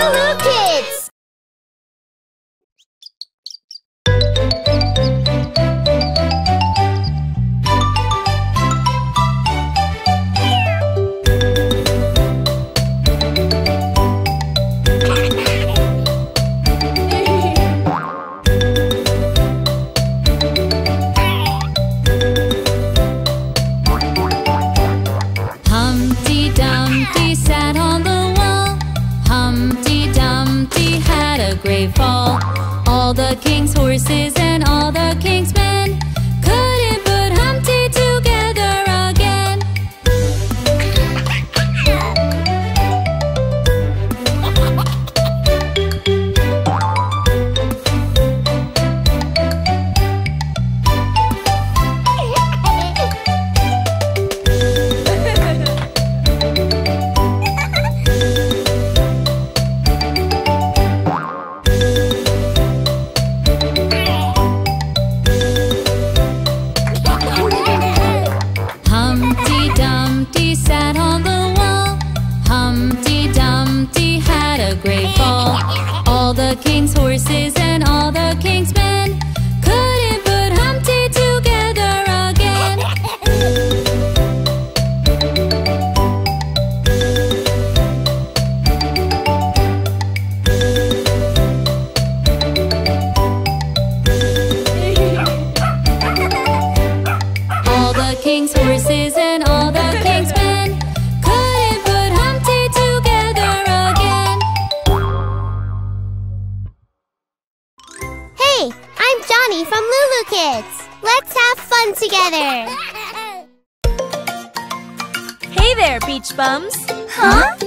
LooLoo Kids!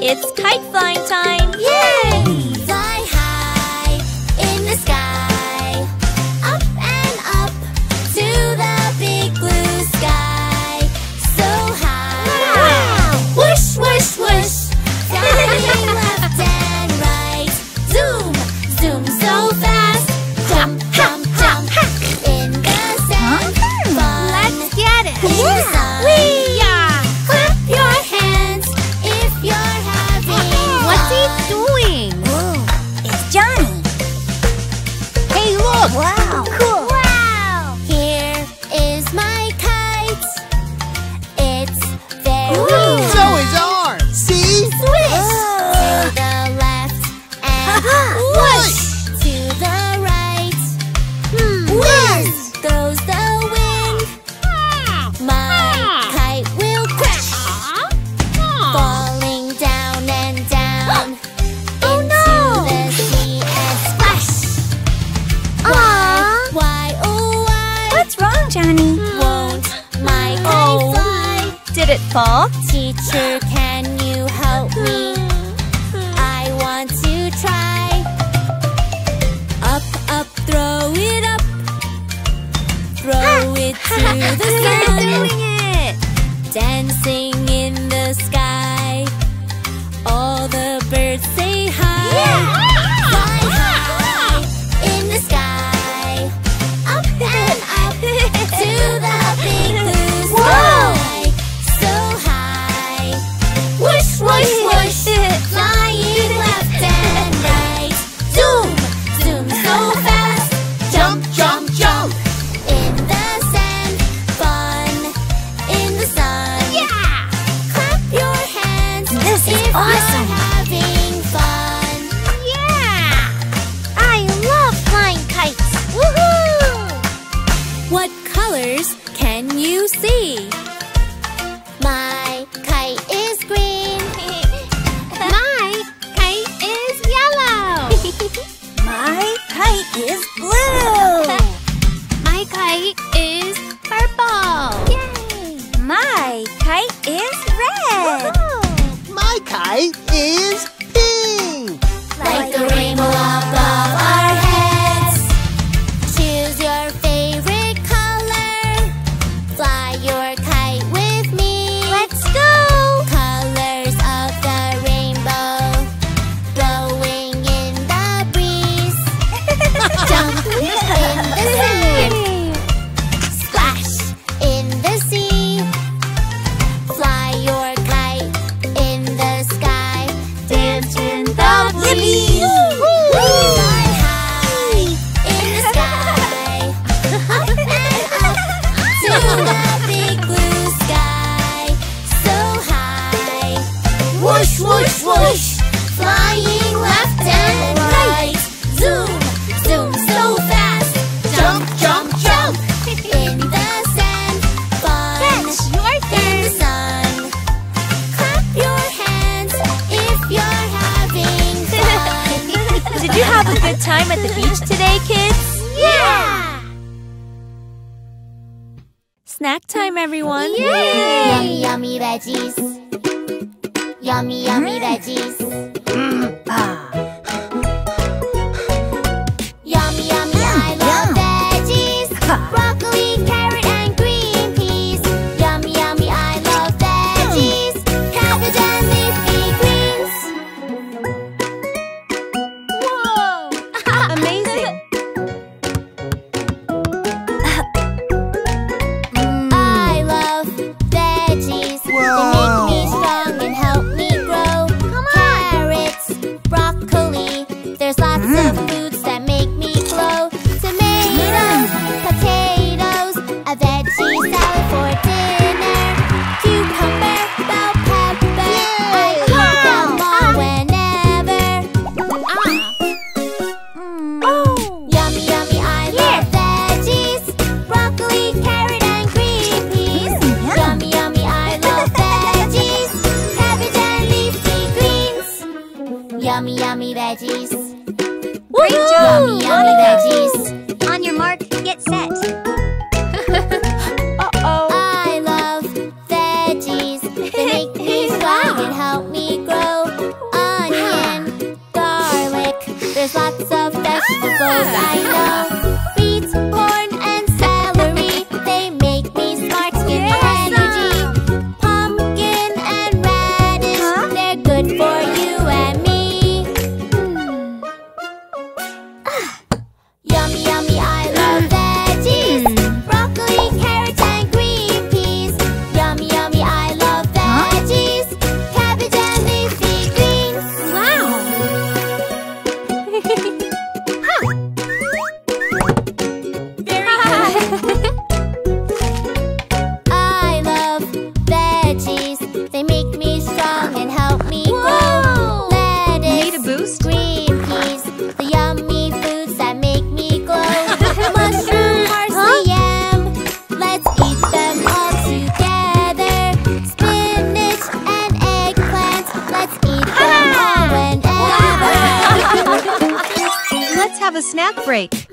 It's kite flying time! Yay! Awesome. Have a snack break.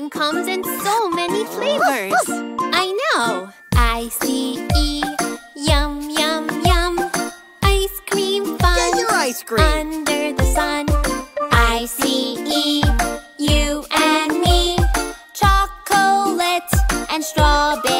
slime comes in so many flavors. I know. I see E. Yum, yum, yum. Ice cream fun. Yeah, your ice cream. Under the sun. I C E. You and me. Chocolate and strawberry.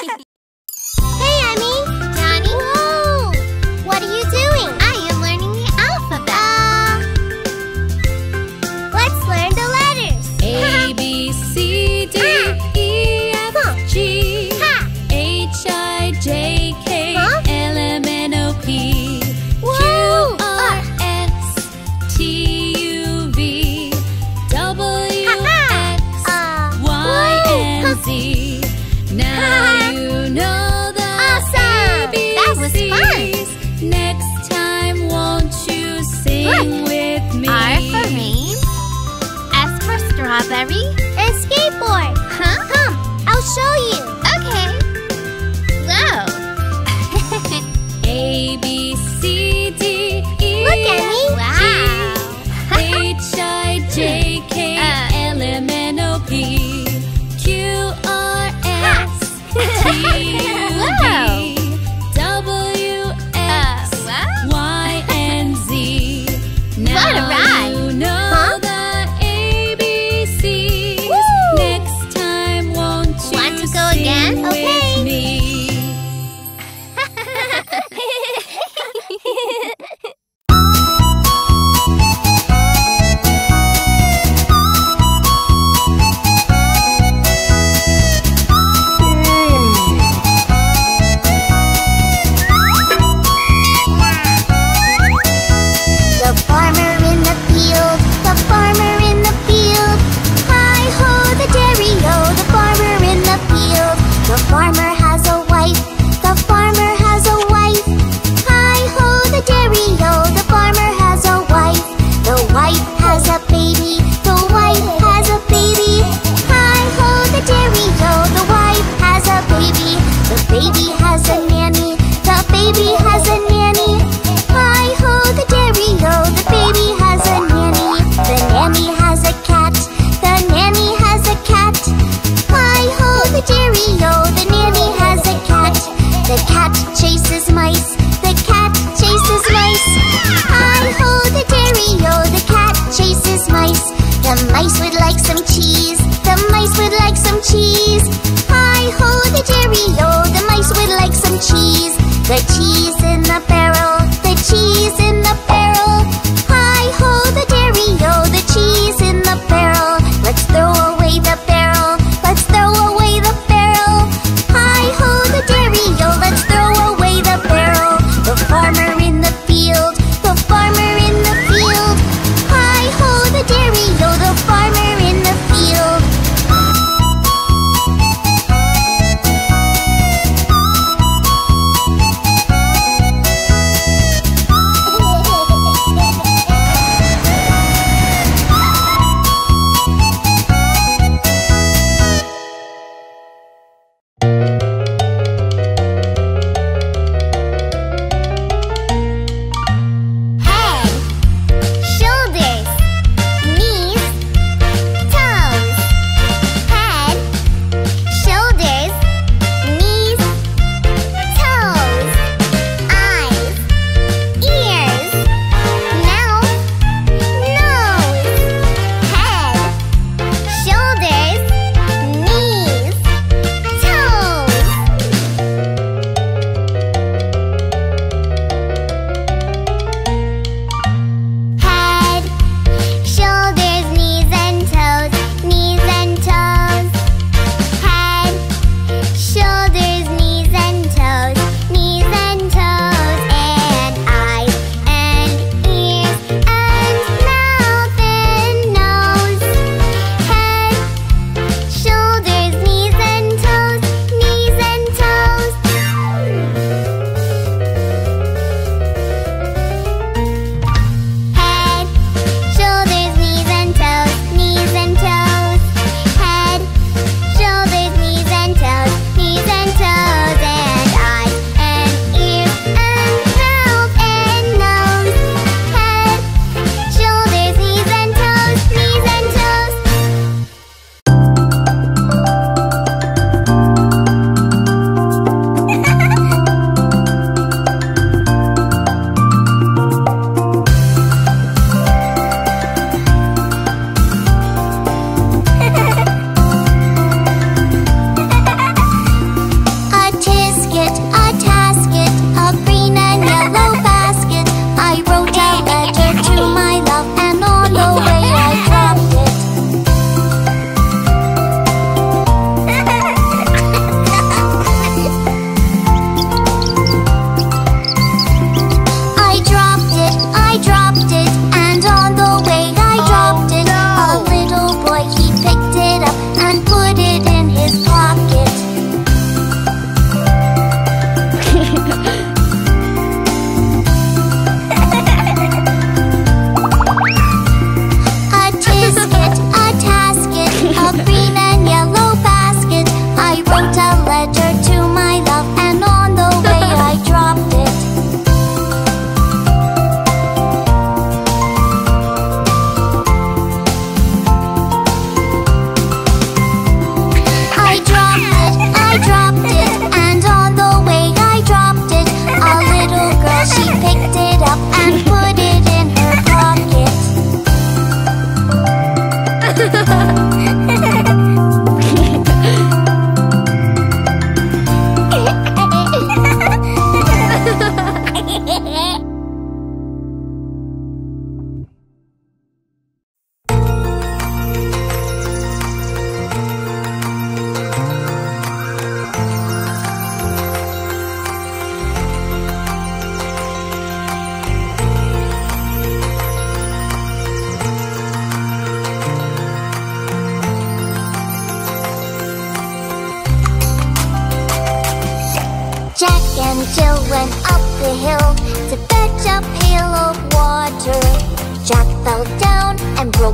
Mary?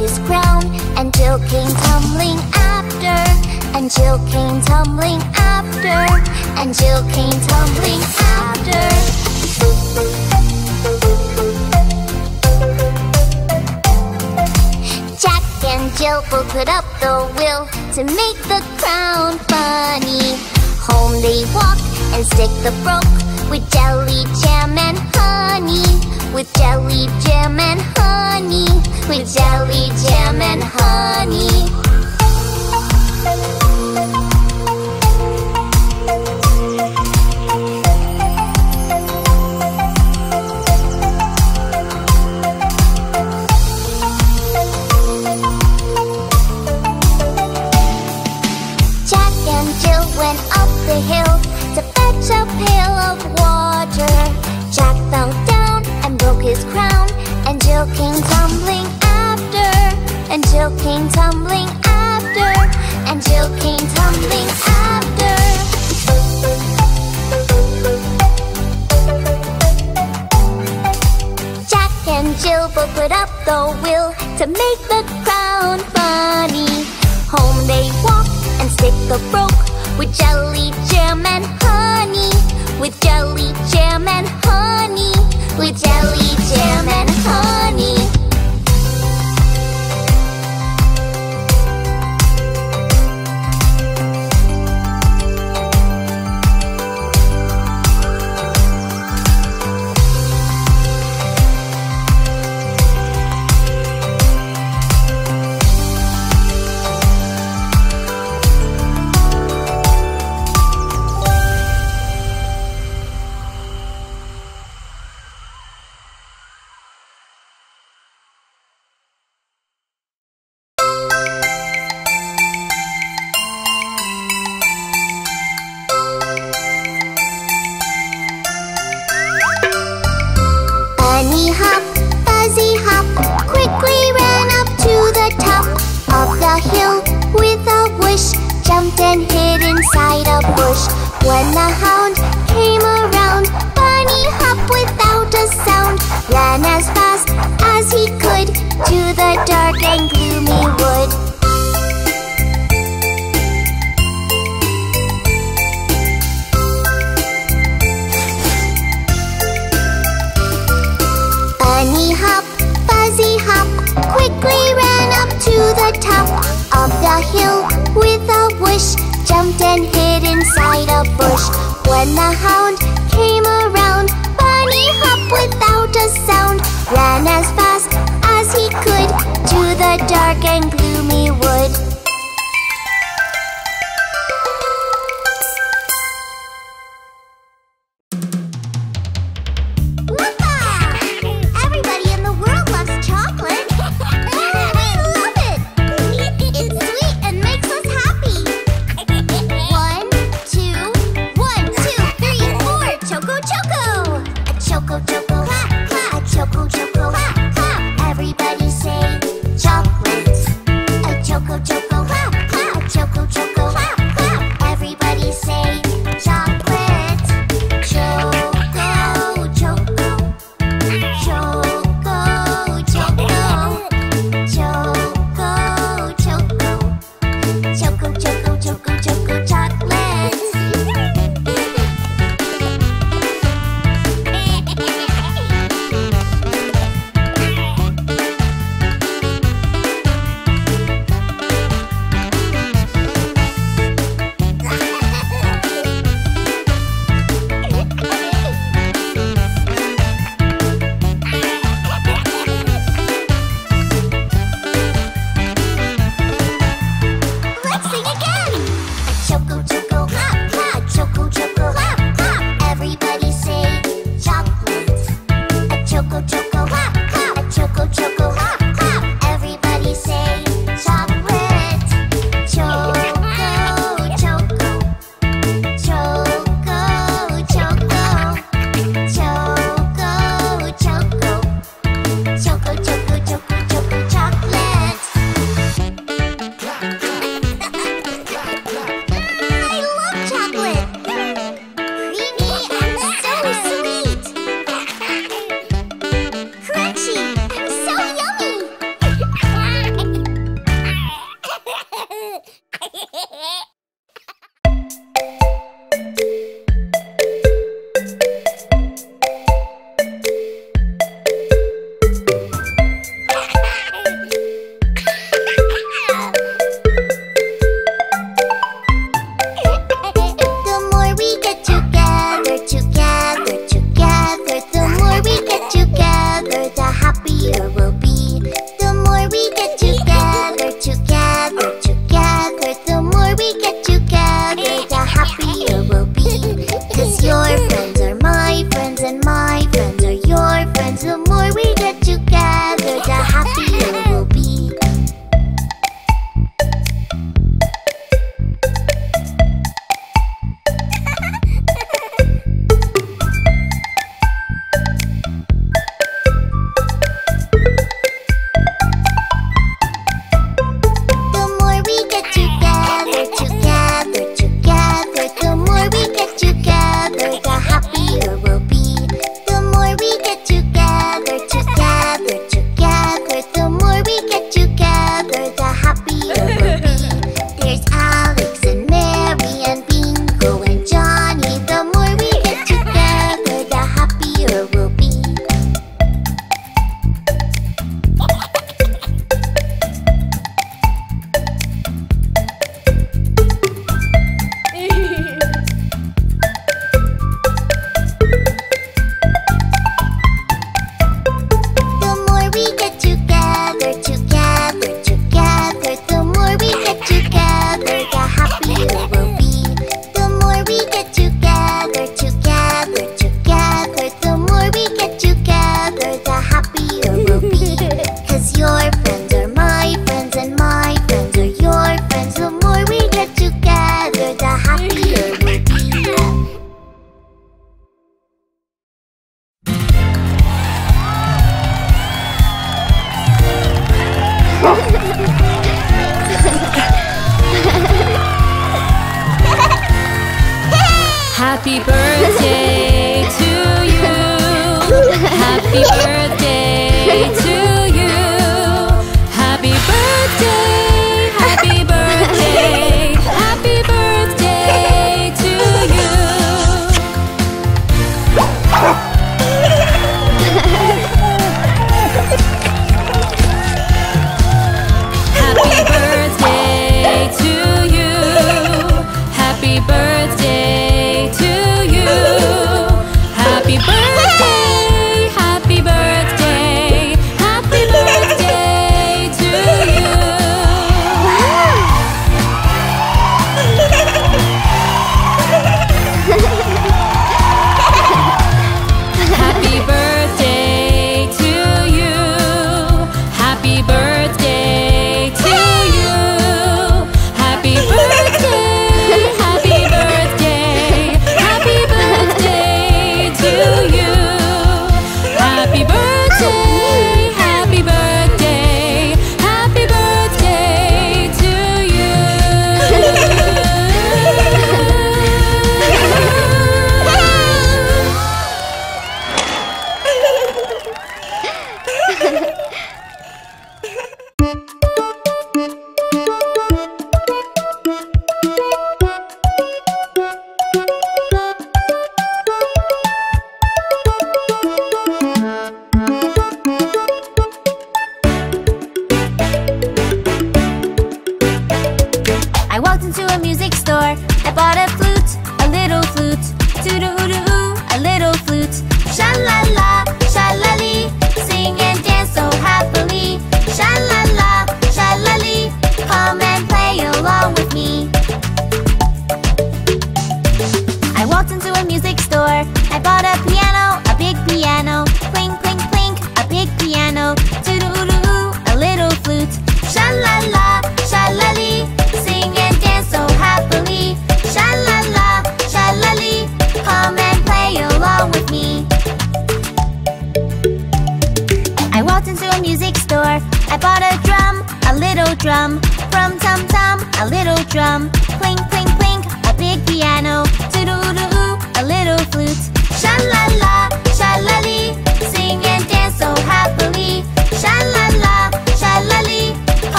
his crown And Jill came tumbling after And Jill came tumbling after And Jill came tumbling after. Jack and Jill both put up the will To make the crown funny. Home they walk and stick the broke With jelly jam and with jelly, jam, and honey. With jelly, jam, and honey. Jill came tumbling after And Jill came tumbling after. Jack and Jill both put up the will To make the crown funny. Home they walk and stick the broke With jelly, jam, and honey. With jelly, jam, and honey. With jelly, jam, and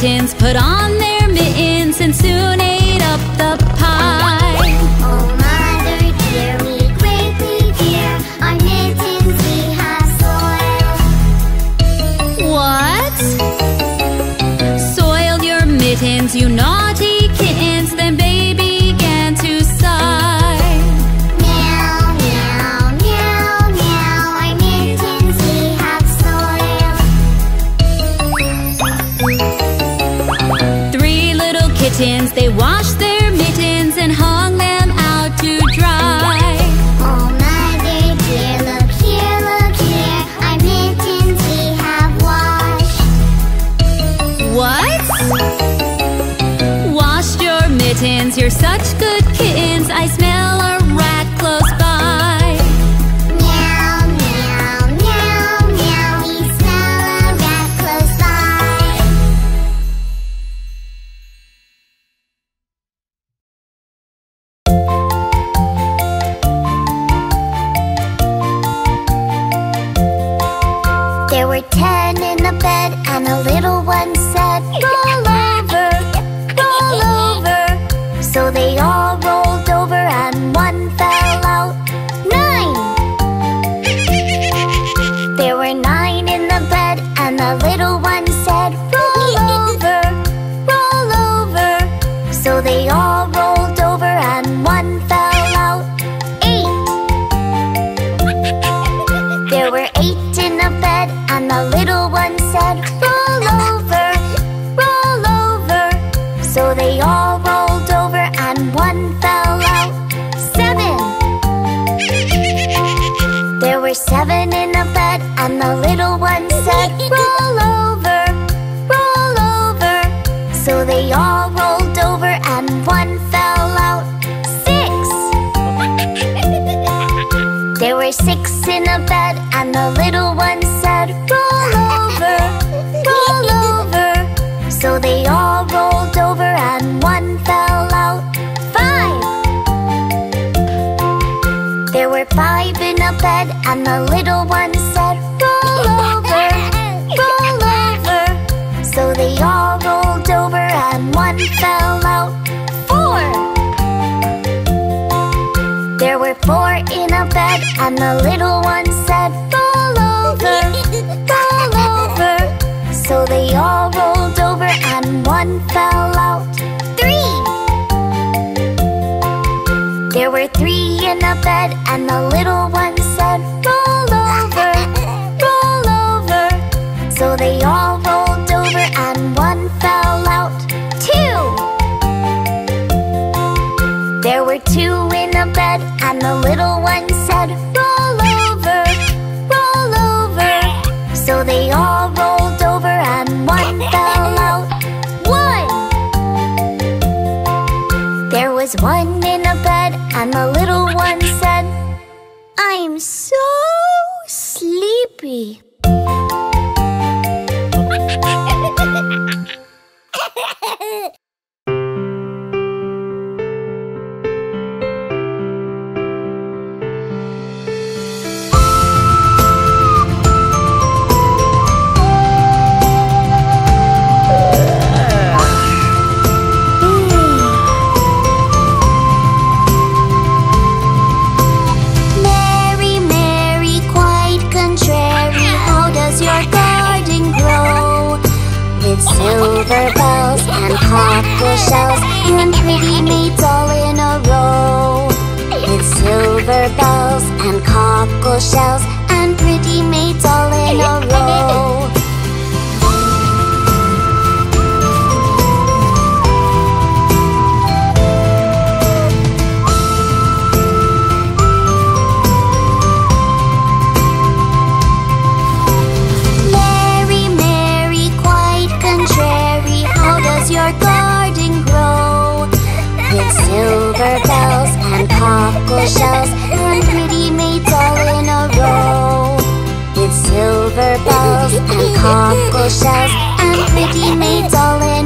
curtains, put on सच कर they all rolled over and one fell out Two! There were two in a bed and the little one shells and three meats all in a row. With silver bells and cockle shells shells and pretty maid all in a row. With silver bells and cockle shells and pretty maid all in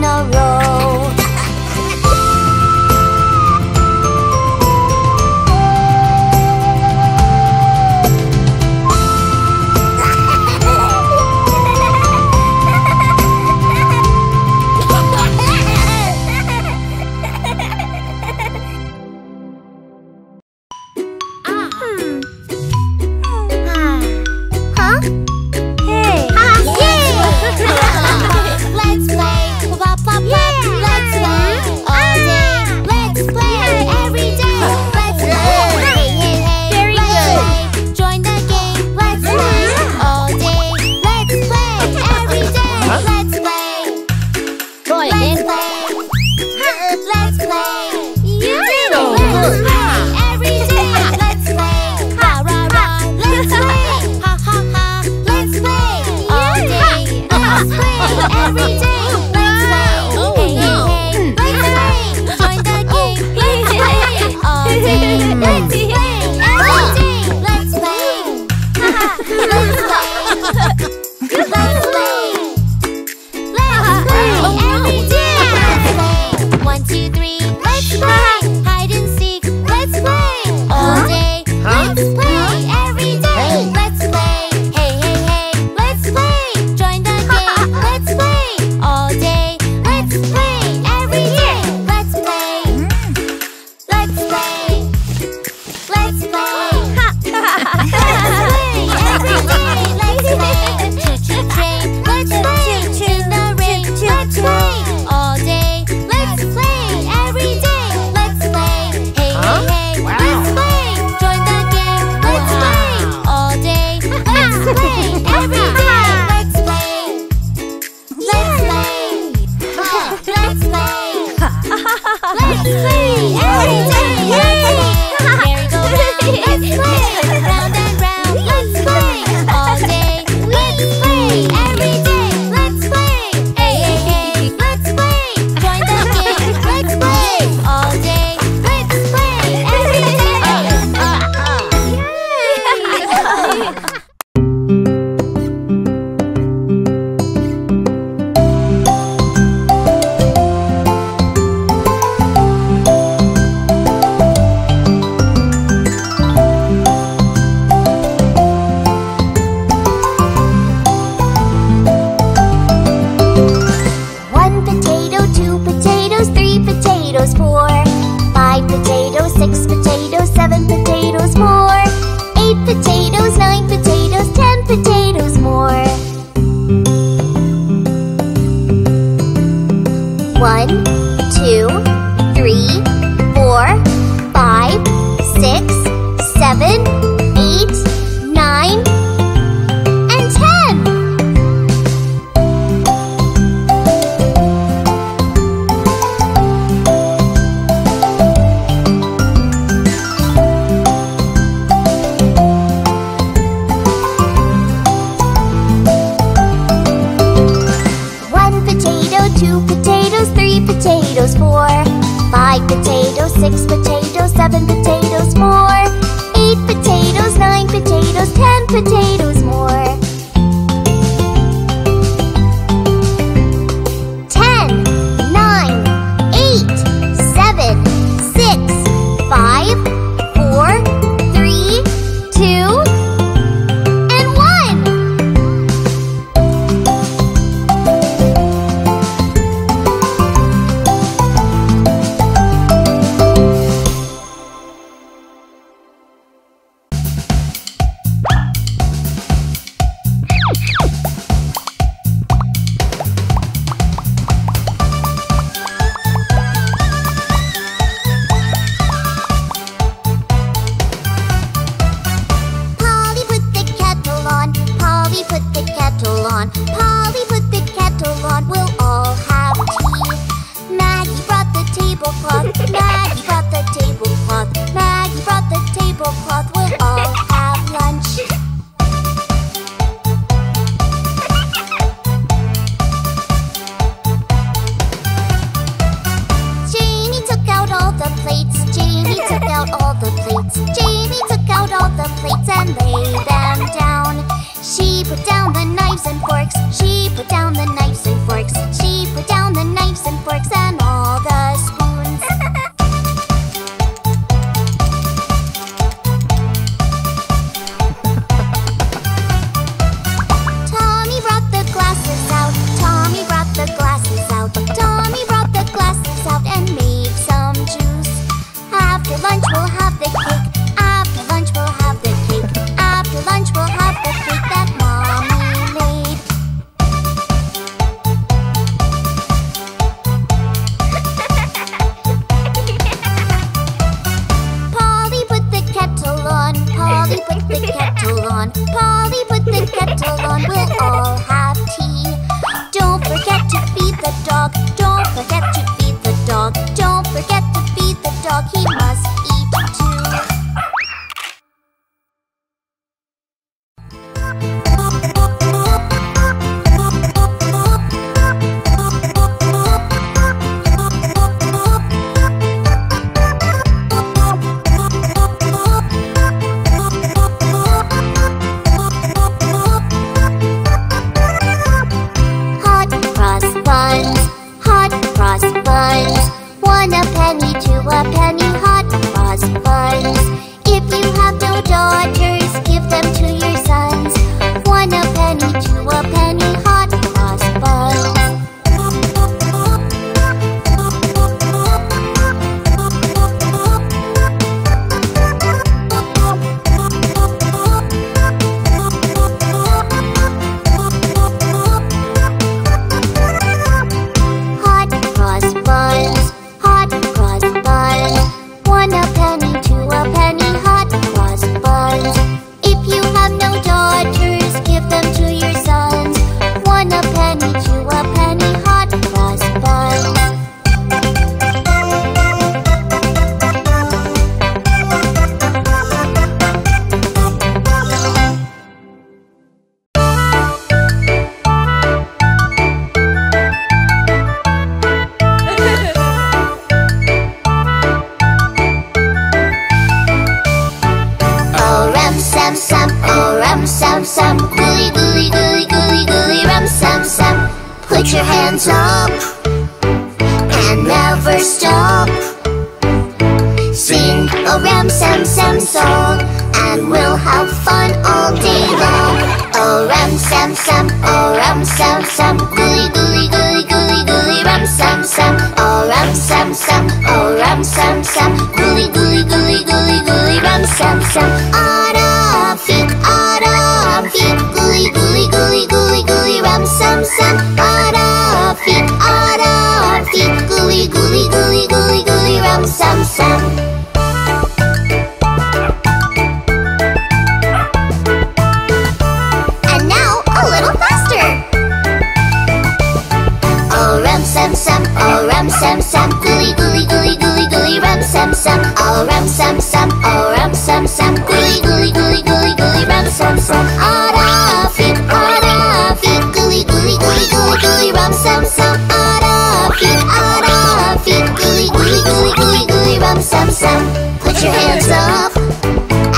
sam sam, gooly gooly gooly gooly gooly ram sam sam. Oh ram sam sam, oh ram sam sam, gooly gooly gooly gooly gooly ram sam sam. Arafik, arafik, gooly gooly gooly gooly gooly ram sam sam. Arafik, arafik, gooly gooly gooly gooly gooly ram sam sam. Put your hands up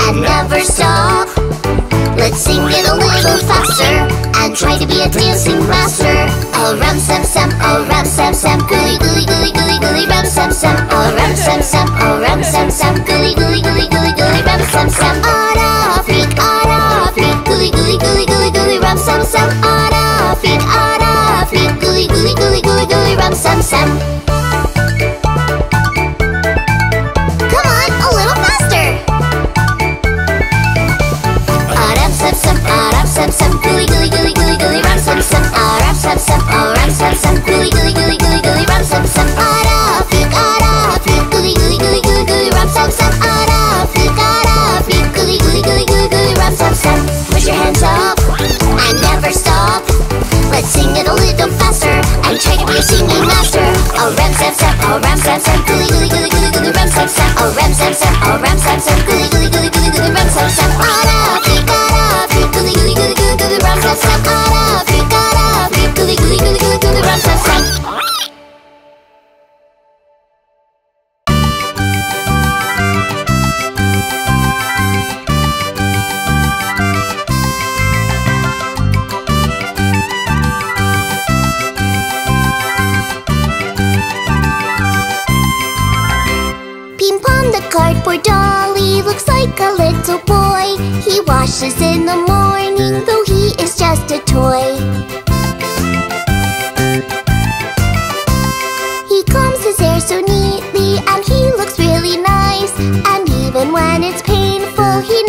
and never stop. Let's sing it a little faster and try to be a dancing master. Oh ram sam sam, oh ram sam sam, gooly gooly gooly gooly gooly ram sam sam. Oh ram sam sam, oh ram sam sam, gooly gooly gooly gooly gooly ram sam sam. Arafik, arafik, gooly gooly gooly gooly gooly ram sam sam. Arafik, arafik, gooly gooly gooly gooly gooly ram sam sam. Oh ram sam sam, gooly gooly gooly gooly gooly ram sam sam. Oh ram sam sam, oh ram sam sam, gooly gooly gooly gooly gooly ram sam sam. Arafik, arafik, gooly gooly gooly gooly gooly ram sam sam. Arafik, washes in the morning, though he is just a toy. He combs his hair so neatly, and he looks really nice. And even when it's painful, he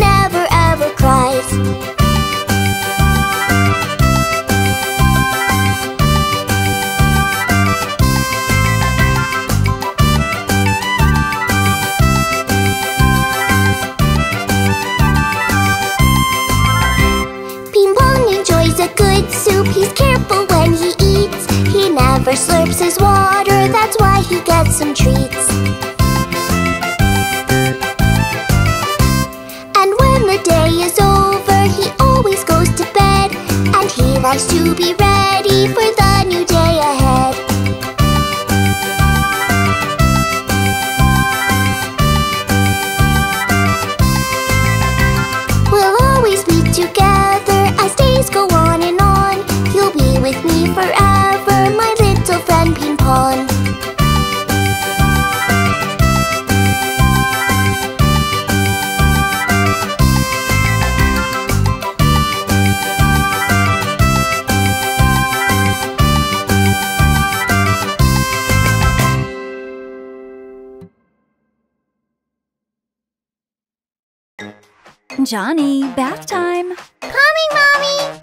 slurps his water, that's why he gets some treats. And when the day is over, he always goes to bed. And he likes to be ready for Johny, bath time. Coming, Mommy!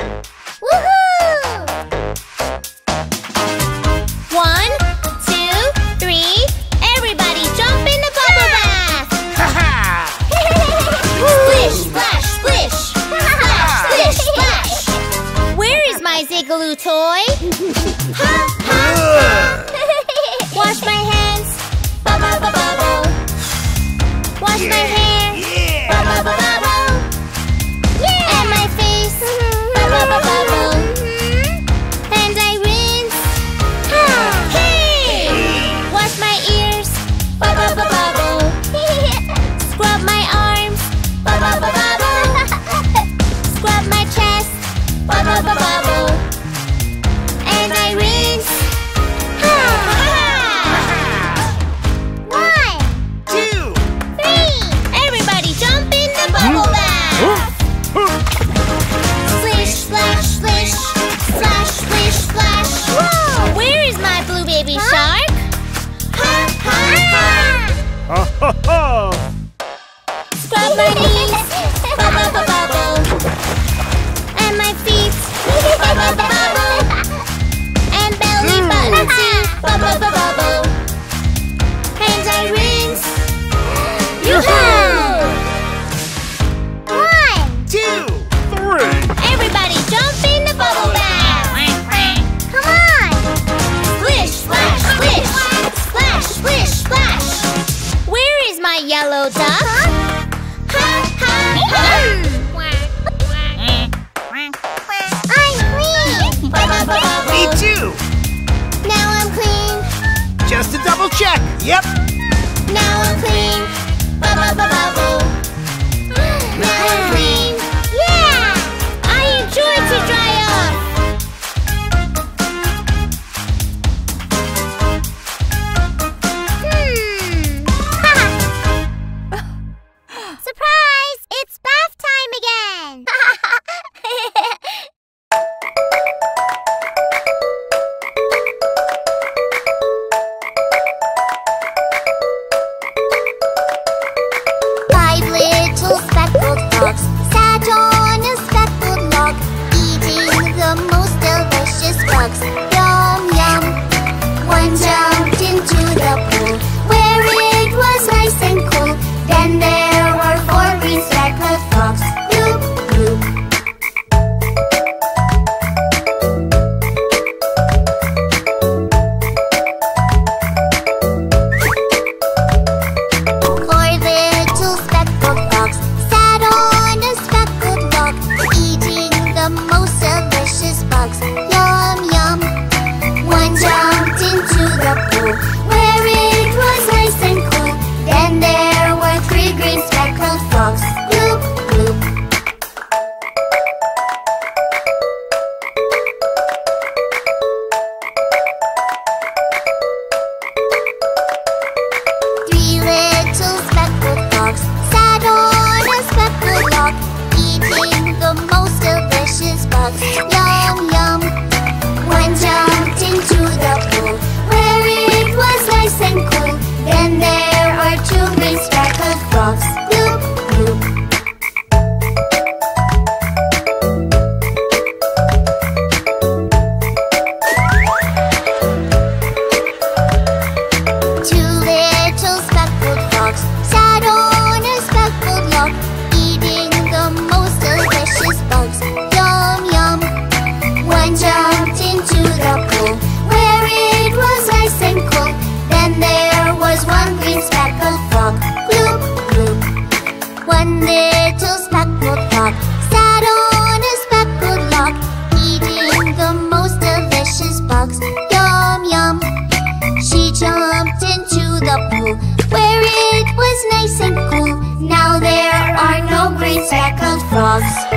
Ha ha frogs.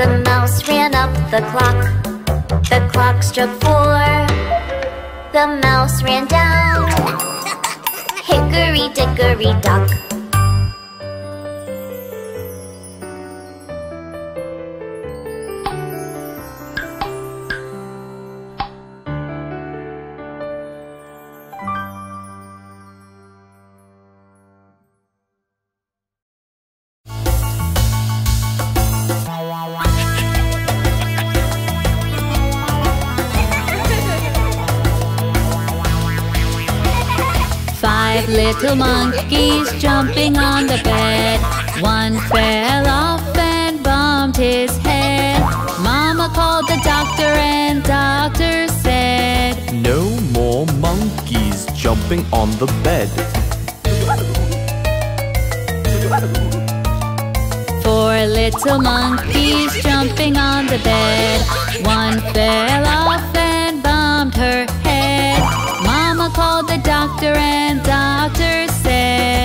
The mouse ran up the clock. The clock struck four, the mouse ran down. Hickory dickory dock. Monkeys jumping on the bed. One fell off and bumped his head. Mama called the doctor and doctor said, No more monkeys jumping on the bed. Four little monkeys jumping on the bed. One fell off and bumped her head. Mama called the doctor and doctor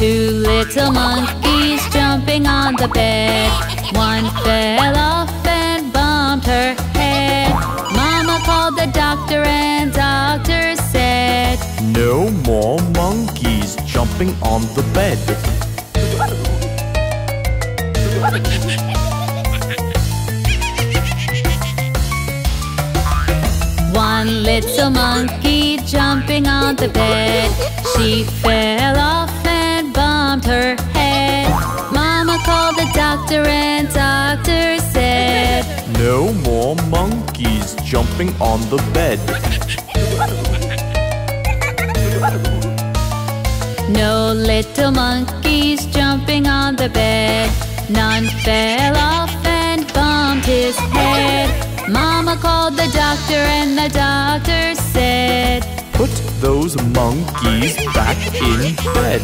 Two little monkeys jumping on the bed. One fell off and bumped her head. Mama called the doctor and doctor said, No more monkeys jumping on the bed. One little monkey jumping on the bed. She fell off called the doctor and doctor said, No more monkeys jumping on the bed. No little monkeys jumping on the bed. None fell off and bumped his head. Mama called the doctor and the doctor said, Put those monkeys back in bed.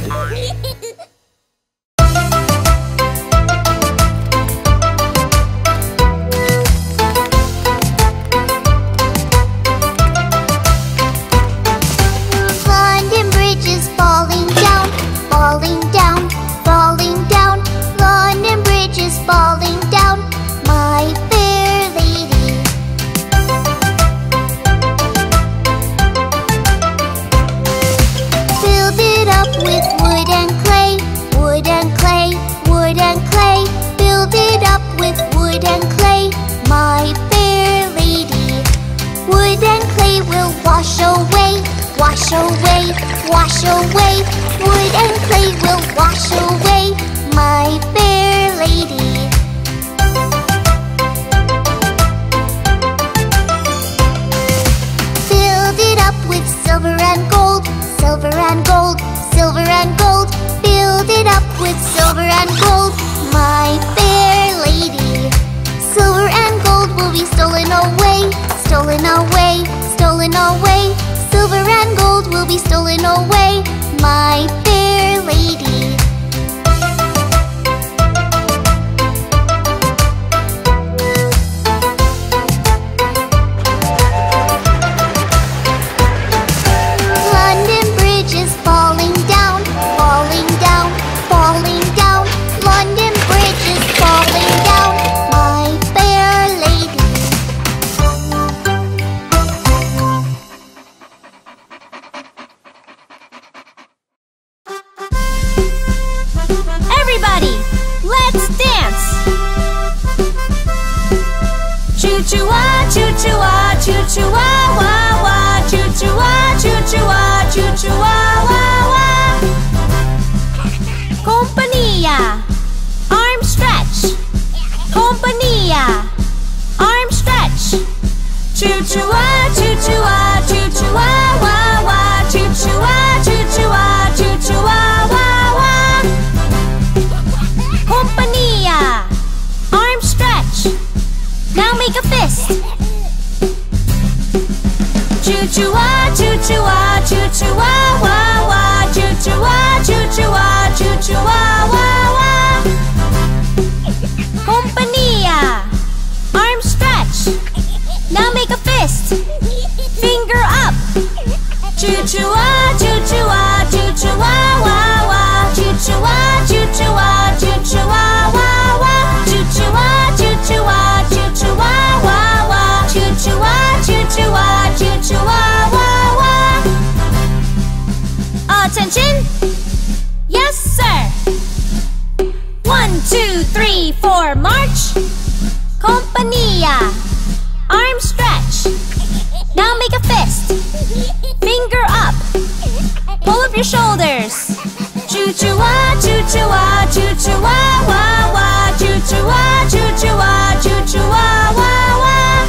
Choo choo ah, choo choo ah, wah wah. Choo choo ah, choo choo ah, choo choo ah, wah wah.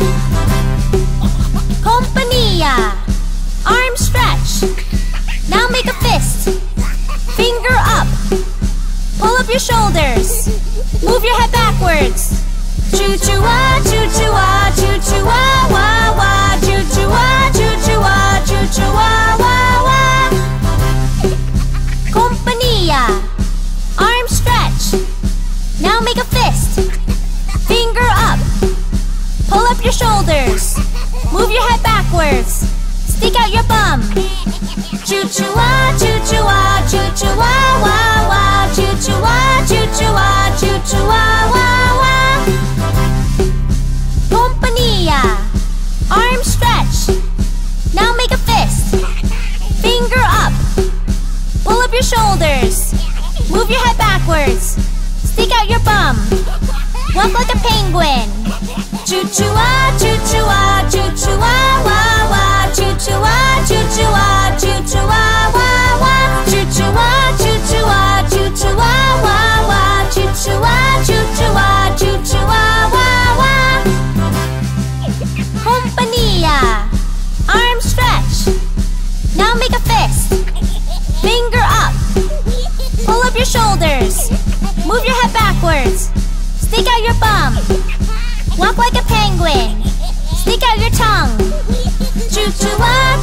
Compania. Arm stretch. Now make a fist. Finger up. Pull up your shoulders. Move your head backwards. Choo choo ah, choo shoulders. Move your head backwards. Stick out your bum. Choo choo ah, choo choo ah, choo choo ah, wah wah. Choo choo ah, choo choo ah, choo choo ah, wah wah. Compania. Arm stretch. Now make a fist. Finger up. Pull up your shoulders. Move your head backwards. Stick out your bum. Walk like a penguin. Choo choo ah, choo choo ah, choo choo ah, wah wah. Choo choo ah, choo choo ah, choo choo ah, wah wah. Choo choo ah, choo choo ah, choo choo ah, wah wah. Choo choo ah, choo choo ah, choo choo ah, wah wah. Compania. Arm stretch. Now make a fist. Finger up. Pull up your shoulders. Move your head backwards. Stick out your bum. Walk like a penguin. Stick out your tongue. Choo choo ah,